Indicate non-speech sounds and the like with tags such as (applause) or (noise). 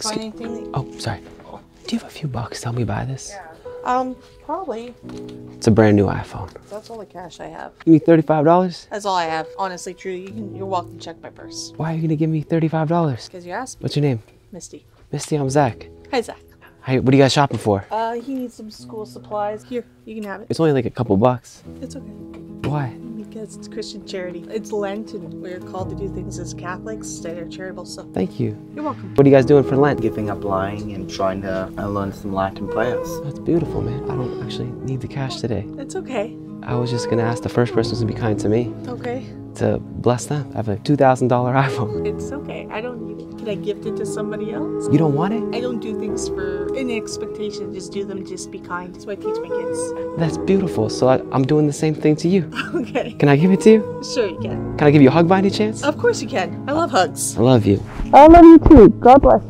Find anything Oh, sorry. Do you have a few bucks? to Help me buy this. Yeah. Um, probably. It's a brand new iPhone. That's all the cash I have. Give me thirty-five dollars. That's all I have. Honestly, truly, you can, you're welcome to check my purse. Why are you gonna give me thirty-five dollars? Because you asked me, What's your name? Misty. Misty. I'm Zach. Hi, Zach. Hey, what are you guys shopping for? Uh, he needs some school supplies. Here, you can have it. It's only like a couple bucks. It's okay. Why? Because it's Christian charity. It's Lent, and we're called to do things as Catholics that are charitable, so Thank you. you're welcome. What are you guys doing for Lent? giving up lying and trying to uh, learn some Latin prayers. That's beautiful, man. I don't actually need the cash today. It's okay. I was just gonna ask the first person to be kind to me Okay. To bless them. I have a two thousand dollar (laughs) iPhone. It's okay. I don't need it. Can I gift it to somebody else? You don't want it? I don't do things for any expectation. Just do them. Just be kind. That's what I teach my kids. That's beautiful. So I, I'm doing the same thing to you. (laughs) Okay. Can I give it to you? Sure you can. Can I give you a hug by any chance? Of course you can. I love hugs. I love you. I love you too. God bless you.